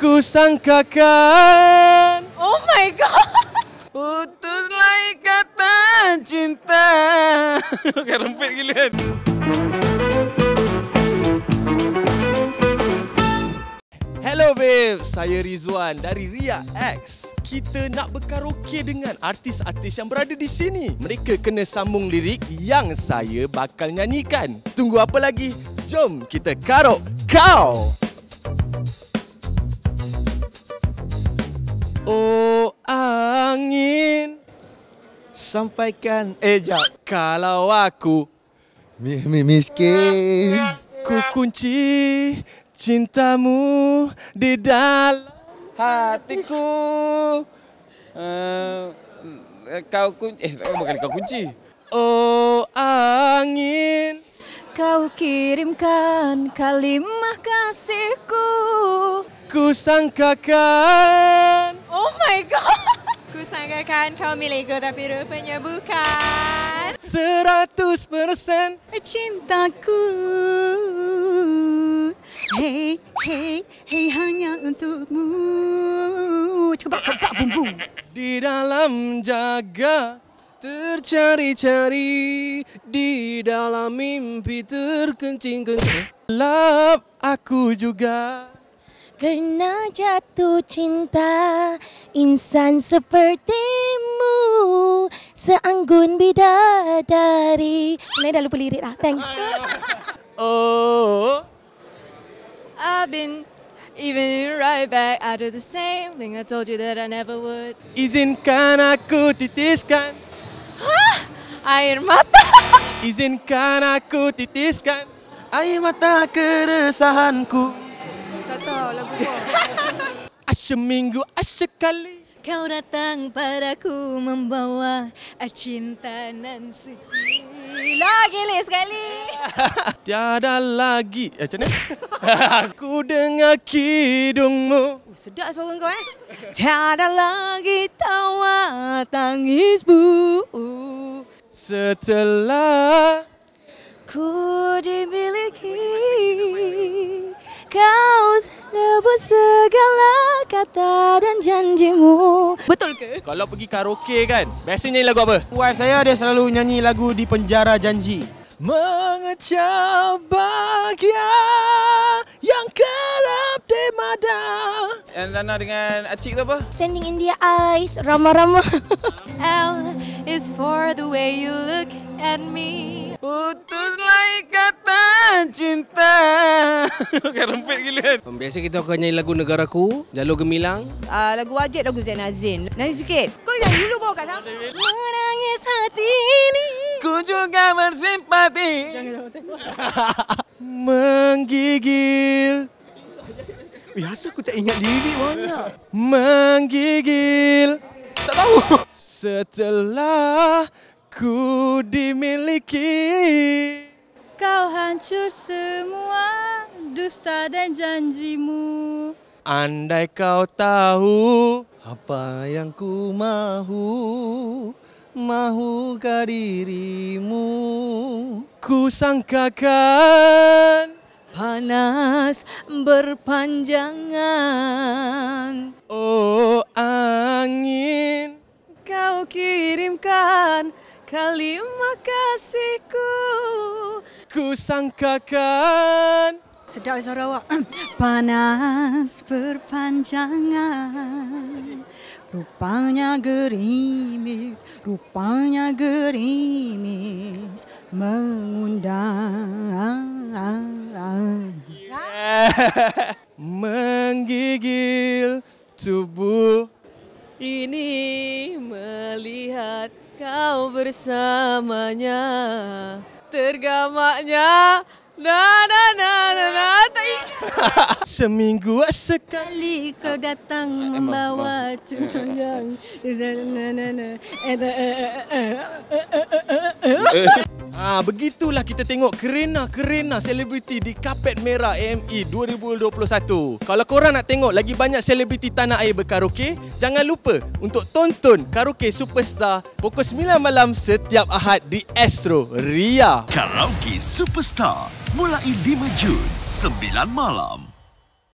Ku sangkakan Oh my god. Putuslah ikatan cinta Bukan rempit gila kan Hello babe, saya Rizwan dari Ria X. Kita nak berkaraoke dengan artis-artis yang berada di sini. Mereka kena sambung lirik yang saya bakal nyanyikan. Tunggu apa lagi? Jom kita karaoke kau. Oh angin Sampaikan Eh jap Kalau aku Mi, mi, miskin. Ku kunci cintamu di dalam hatiku. Uh, kau kunci, eh bukan kau kunci. Oh angin, Kau kirimkan kalimat kasihku. ku sangkakan Oh my god. Ku sangkakan kau milikku tapi rupanya bukan. seratus persen. Cintaku Hey, hey, hey hanya untukmu Cepat, cepat, bum, bum Di dalam jaga Tercari-cari di dalam mimpi terkencing-kencing. Lap aku juga Kerana jatuh cinta Insan sepertimu Seanggun bidadari Sebenarnya dah lupa lirik dah Thanks Oh I've been even right back. I do the same thing I told you that I never would. Izinkan aku titiskan Air mata. Izinkan aku titiskan Air mata keresahanku Tak tahu lagu apa. Seminggu sekali Kau datang padaku membawa cinta nan suci. Lagi leh sekali. Tiada lagi. Eh, Macam mana? Aku dengar kidungmu Oh, sedap suara kau eh. Tiada lagi tawa tangismu. Setelah Ku dimiliki. Kau nebus segala kata dan janjimu Betul ke? Kalau pergi karaoke kan Biasanya nyanyi lagu apa? Wife saya dia selalu nyanyi lagu di penjara janji. Mengecap bahagia yang kerap dimada Dan Lana dengan Acik tu apa? Standing in their eyes Rama-rama L is for the way you look at me. Putuslah ikatan cinta. Bukan rempit gila. Kan Biasa kita akan nyanyi lagu Negaraku, Jalur Gemilang. Uh, lagu wajib lagu Zain Azin. Nyanyi sikit. Kau nyanyi dulu bawa kat sama Menangis hati ini. Ku juga bersimpati. Menggigil. Eh, asal aku tak ingat lirik banyak. Menggigil. Tak tahu. Setelah ku dimiliki. Kau hancur semua dusta dan janjimu. Andai kau tahu Apa yang ku mahu, mahukah dirimu? Ku sangkakan Panas berpanjangan. Oh angin. Kau kirimkan kalimat kasihku. Ku sangkakan Sedap suara awak? Panas berpanjangan. Rupanya gerimis Rupanya gerimis Mengundang. Menggigil tubuh. Ini melihat kau bersamanya. Tergamaknya. Na na na na na. Seminggu sekali Kali kau datang membawa cuntungan Ah, begitulah kita tengok kerena-kerena selebriti di kapet merah AME 2021. Kalau korang nak tengok lagi banyak selebriti tanah air berkaraoke, jangan lupa untuk tonton Karaoke Superstar pukul 9 malam setiap Ahad di Astro Ria. Karaoke Superstar mulai 5 Jun 9 malam.